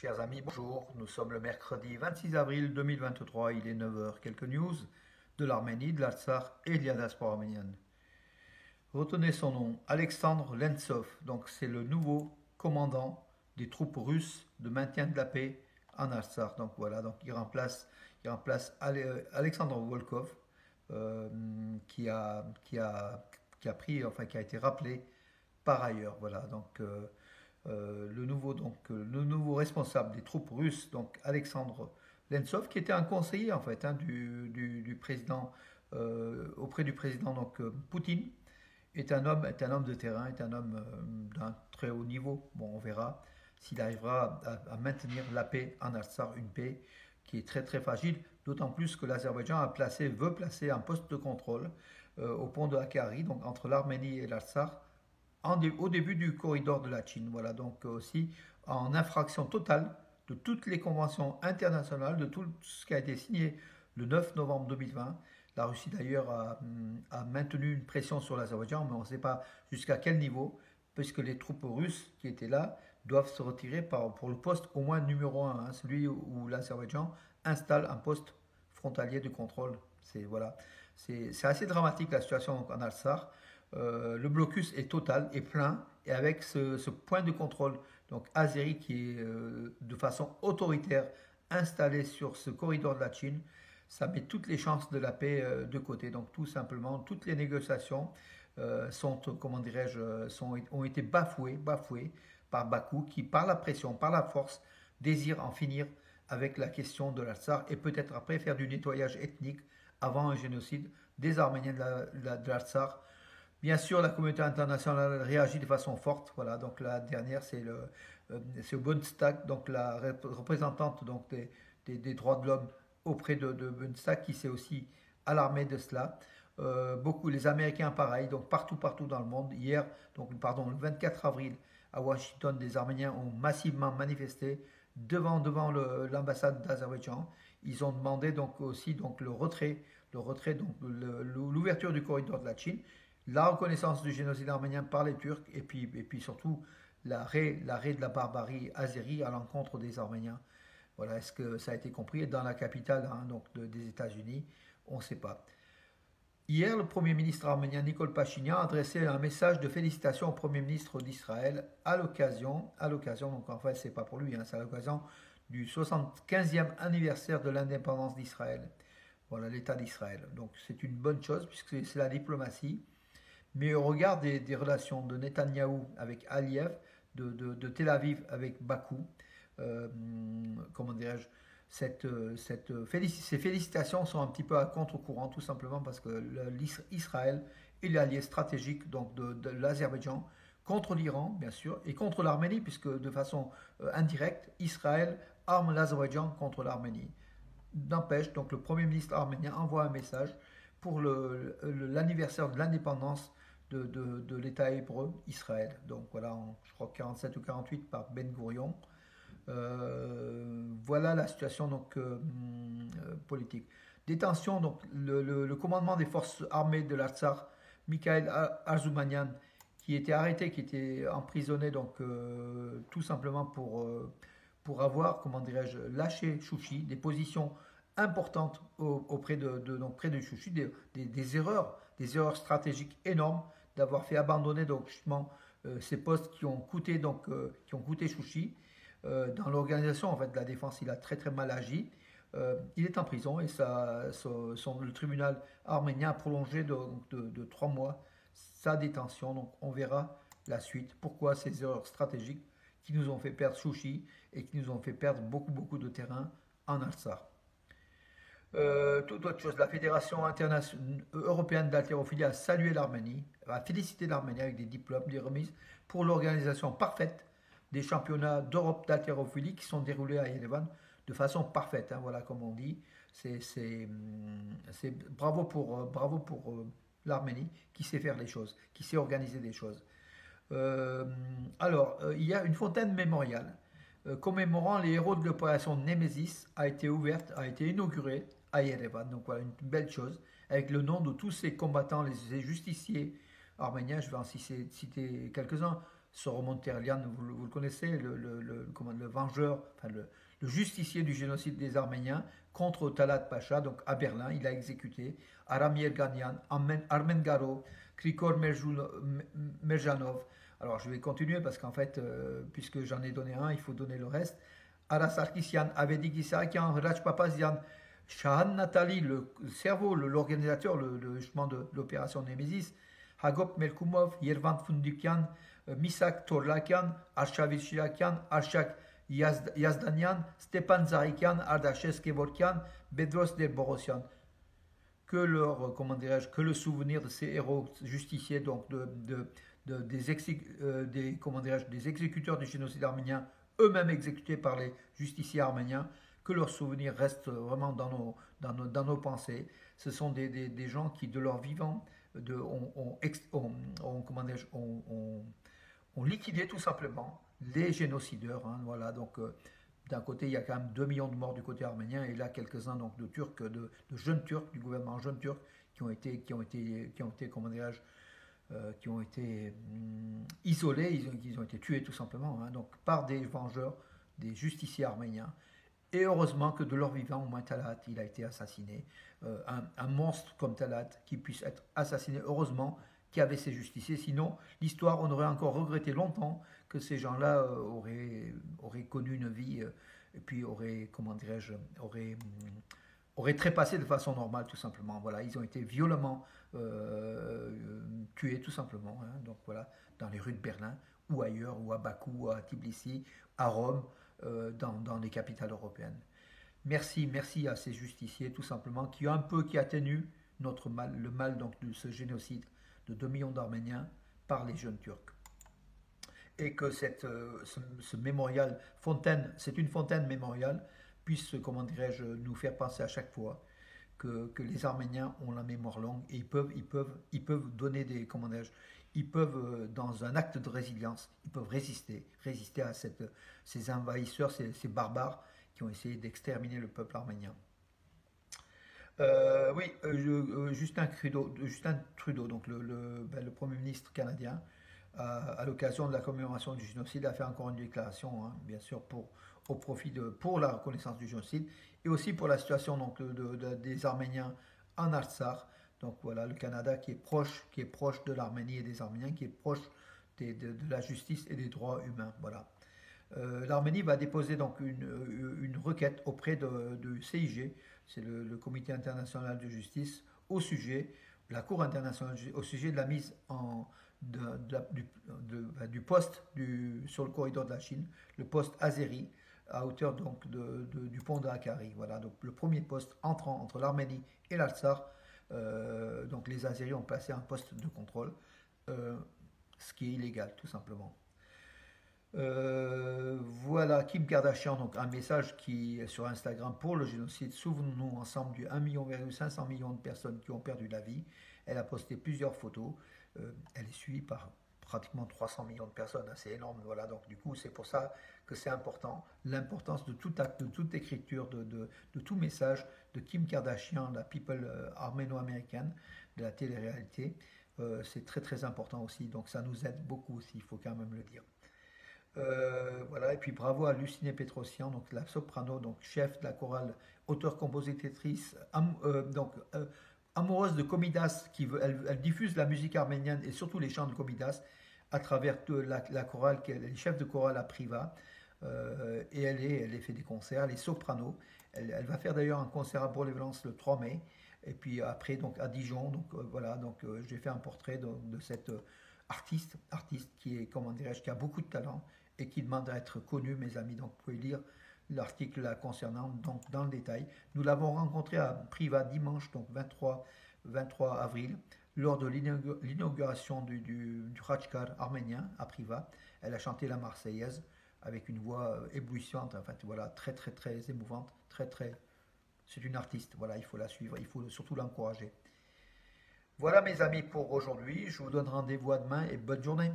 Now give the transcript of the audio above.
Chers amis, bonjour. Nous sommes le mercredi 26 avril 2023. Il est 9h. Quelques news de l'Arménie, de l'Artsar et de la diaspora arménienne. Retenez son nom, Alexandre Lentsov. Donc, c'est le nouveau commandant des troupes russes de maintien de la paix en Artsar. Donc, voilà. Il remplace, remplace Alexandre Volkov, euh, qui a pris, enfin, qui a été rappelé par ailleurs. Voilà. Donc, euh, euh, le, nouveau, donc, euh, le nouveau responsable des troupes russes, donc Alexandre Lensov, qui était un conseiller en fait hein, du, président euh, auprès du président donc Poutine, est un homme, est un homme de terrain, est un homme d'un très haut niveau. Bon, on verra s'il arrivera à, maintenir la paix en Artsar, une paix qui est très très fragile, d'autant plus que l'Azerbaïdjan a placé, veut placer un poste de contrôle au pont de Hakkari, donc entre l'Arménie et au début du corridor de la Chine. Voilà, donc aussi en infraction totale de toutes les conventions internationales, de tout ce qui a été signé le 9 novembre 2020. La Russie d'ailleurs a, maintenu une pression sur l'Azerbaïdjan, mais on ne sait pas jusqu'à quel niveau, puisque les troupes russes qui étaient là doivent se retirer pour le poste au moins numéro 1, hein, celui où l'Azerbaïdjan installe un poste frontalier de contrôle. C'est voilà, assez dramatique la situation en Alsar. Euh, le blocus est total et plein, et avec ce, point de contrôle, donc Azeri qui est euh, de façon autoritaire installé sur ce corridor de la Chine, ça met toutes les chances de la paix euh, de côté. Donc tout simplement, toutes les négociations sont, comment dirais-je, ont été bafouées, bafouées par Bakou, qui par la pression, par la force, désire en finir avec la question de l'Alsar et peut-être après faire du nettoyage ethnique avant un génocide des Arméniens de l'Alsar Bien sûr, la communauté internationale réagit de façon forte. Voilà, donc la dernière, c'est le, euh, Bundestag, donc la représentante des, droits de l'homme auprès de, de Bundestag, qui s'est aussi alarmé de cela. Euh, beaucoup, les Américains, pareil, donc partout, partout dans le monde. Hier, donc pardon, le 24 avril, à Washington, des Arméniens ont massivement manifesté devant, l'ambassade d'Azerbaïdjan. Ils ont demandé donc aussi le retrait, l'ouverture du corridor de la Chine la reconnaissance du génocide arménien par les Turcs et puis, et puis surtout l'arrêt, l'arrêt de la barbarie azérie à l'encontre des Arméniens. Voilà, est-ce que ça a été compris? Dans la capitale hein, donc des États-Unis On ne sait pas. Hier, le Premier ministre arménien Nicole Pachinian a adressé un message de félicitations au Premier ministre d'Israël à l'occasion, à l'occasion, donc en fait c'est pas pour lui, hein, c'est à l'occasion du 75e anniversaire de l'indépendance d'Israël. Voilà, l'État d'Israël. Donc c'est une bonne chose puisque c'est la diplomatie. Mais au regard des, relations de Netanyahou avec Aliyev, de, Tel Aviv avec Bakou, euh, comment dirais-je, cette, cette ces félicitations sont un petit peu à contre-courant, tout simplement parce que l'Israël est l'allié stratégique donc de, l'Azerbaïdjan contre l'Iran, bien sûr, et contre l'Arménie, puisque de façon euh, indirecte, Israël arme l'Azerbaïdjan contre l'Arménie. N'empêche, donc le Premier ministre arménien envoie un message pour l'anniversaire de l'indépendance de, l'État hébreu, Israël. Donc voilà, je crois 47 ou 48 par Ben Gourion. Euh, voilà la situation donc euh, euh, politique. Détention, donc le, commandement des forces armées de l'Artsar, Mikhail Arzoumanian, qui était arrêté, qui était emprisonné donc tout simplement pour, pour avoir, comment dirais-je, lâché Chouchi, des positions importantes auprès de, donc près de Chouchi, des, des, erreurs, des erreurs stratégiques énormes d'avoir fait abandonner euh, ces postes qui ont coûté donc euh, Chouchi. Euh, dans l'organisation en fait de la défense il a très très mal agi. Il est en prison et ça, le tribunal arménien a prolongé de, trois mois sa détention. On verra la suite. Pourquoi ces erreurs stratégiques qui nous ont fait perdre Chouchi et qui nous ont fait perdre beaucoup beaucoup de terrain en Alsar. Euh, toute autre chose, la Fédération européenne d'haltérophilie a salué l'Arménie, a félicité l'Arménie avec des diplômes, des remises pour l'organisation parfaite des championnats d'Europe d'haltérophilie qui sont déroulés à Yerevan de façon parfaite. Hein, voilà, comme on dit, c'est bravo pour, euh, bravo pour euh, l'Arménie qui sait faire les choses, qui sait organiser des choses. alors, il y a une fontaine mémoriale commémorant les héros de l'opération Nemesis a été ouverte, a été inaugurée à Yerevan. Donc voilà, une belle chose, avec le nom de tous ces combattants, les justiciers arméniens, je vais en citer, quelques-uns. Soromonte Terlian, vous, vous, le connaissez, le, le, le, vengeur, enfin le, justicier du génocide des Arméniens contre Talat Pacha, donc à Berlin, il a exécuté Aram Yerganian, Armen Garo, Krikor Merjanov. Alors je vais continuer parce qu'en fait, euh, puisque j'en ai donné un, il faut donner le reste. Aras Sarkisian, Avedi Shahan Natali, le cerveau, l'organisateur, le, le, de l'opération Nemesis, Hagop Melkumov, Yervant Fundukian, euh, Misak Torlakian, Arshavir Shirakian, Arshak Yazdanian, Stepan Zarikian, Ardashes Kevorkian, Bedros del Borosian. Que euh, que le souvenir de ces héros justiciers, donc euh, des exécuteurs du génocide arménien, eux-mêmes exécutés par les justiciers arméniens, que leur souvenir reste vraiment dans nos, dans nos, dans nos pensées. Ce sont des, des, gens qui, de leur vivant, de, ont, ont, ont, comment ont liquidé tout simplement les génocideurs. Hein, voilà, donc euh, d'un côté, il y a quand même 2 millions de morts du côté arménien, et là, quelques-uns de Turcs, de, de, jeunes Turcs, du gouvernement jeune turc, qui ont été, qui ont été, qui ont été comment euh, qui ont été hum, isolés, ils ont, ils ont, été tués tout simplement, hein, donc par des vengeurs, des justiciers arméniens. Et heureusement que de leur vivant, au moins Talat, il a été assassiné. Euh, un, monstre comme Talat qui puisse être assassiné, heureusement qu'il y avait ces justiciers. Sinon, l'histoire, on aurait encore regretté longtemps que ces gens-là euh, auraient, connu une vie euh, et puis auraient, comment dirais-je, auraient, hum, auraient trépassé de façon normale, tout simplement. Voilà, ils ont été violemment tués, tout simplement. Hein. donc voilà, dans les rues de Berlin ou ailleurs, ou à Bakou, ou à Tbilissi, à Rome, dans, dans, les capitales européennes. Merci, merci à ces justiciers, tout simplement, qui ont un peu qui atténuent notre mal, le mal donc de ce génocide de 2 millions d'Arméniens par les jeunes Turcs et que cette, euh, ce, ce, mémorial fontaine, c'est une fontaine mémoriale, puisse, comment dirais-je, nous faire penser à chaque fois que, que, les Arméniens ont la mémoire longue et ils peuvent, ils peuvent, ils peuvent donner des, comment ils peuvent, euh, dans un acte de résilience, ils peuvent résister, résister à ces envahisseurs, ces, barbares qui ont essayé d'exterminer le peuple arménien. Euh, oui, euh, Justin, Trudeau, Justin Trudeau, donc le, ben, Premier ministre canadien, à l'occasion de la commémoration du génocide, a fait encore une déclaration, hein, bien sûr, pour, au profit de, pour la reconnaissance du génocide et aussi pour la situation donc, de, de, des Arméniens en Artsakh. Donc voilà, le Canada qui est proche, qui est proche de l'Arménie et des Arméniens, qui est proche de, la justice et des droits humains. Voilà. Euh, L'Arménie va déposer donc une, une requête auprès de, CIG, c'est le, Comité international de justice, au sujet, de la mise en, de, du, poste sur le corridor de la Chine, le poste Azeri, à hauteur donc du pont de Akari. Voilà, donc le premier poste entrant entre l'Arménie et l'Alsar. Euh, donc les Azeris ont placé un poste de contrôle, euh, ce qui est illégal tout simplement. Euh, voilà, Kim Kardashian, donc un message qui est sur Instagram pour le génocide. Souvenons-nous ensemble du 1,5 million, de personnes qui ont perdu la vie. Elle a posté plusieurs photos. Elle est suivie par pratiquement 300 millions de personnes, c'est énorme. Voilà, donc du coup, c'est pour ça que c'est important, l'importance de tout acte, de toute écriture, de, de, tout message de Kim Kardashian, la people euh, arméno-américaine de la télé-réalité. Euh, c'est très très important aussi, donc ça nous aide beaucoup aussi, il faut quand même le dire. Euh, voilà, et puis bravo à Luciné Petrosian, donc la soprano, donc chef de la chorale, auteur-compositrice, euh, donc amoureuse de Komidas, qui veut, elle, elle, diffuse la musique arménienne et surtout les chants de Komidas à travers la, la chorale, elle est chef de chorale à Priva, euh, et elle, est, fait des concerts, elle est soprano. Elle, va faire d'ailleurs un concert à Bourg-les-Valences le 3 mai, et puis après donc à Dijon. Donc euh, voilà, donc euh, j'ai fait un portrait de, cette artiste, artiste qui est comment dirais-je, qui a beaucoup de talent et qui demande à être connu, mes amis. Donc vous pouvez lire l'article là concernant donc dans le détail. Nous l'avons rencontré à Priva dimanche, donc 23, 23 avril, lors de l'inauguration du, du, arménien à Priva. Elle a chanté la Marseillaise avec une voix euh, éblouissante, en fait, voilà, très très très émouvante, très très. C'est une artiste, voilà, il faut la suivre, il faut surtout l'encourager. Voilà mes amis pour aujourd'hui, je vous donne rendez-vous à demain et bonne journée.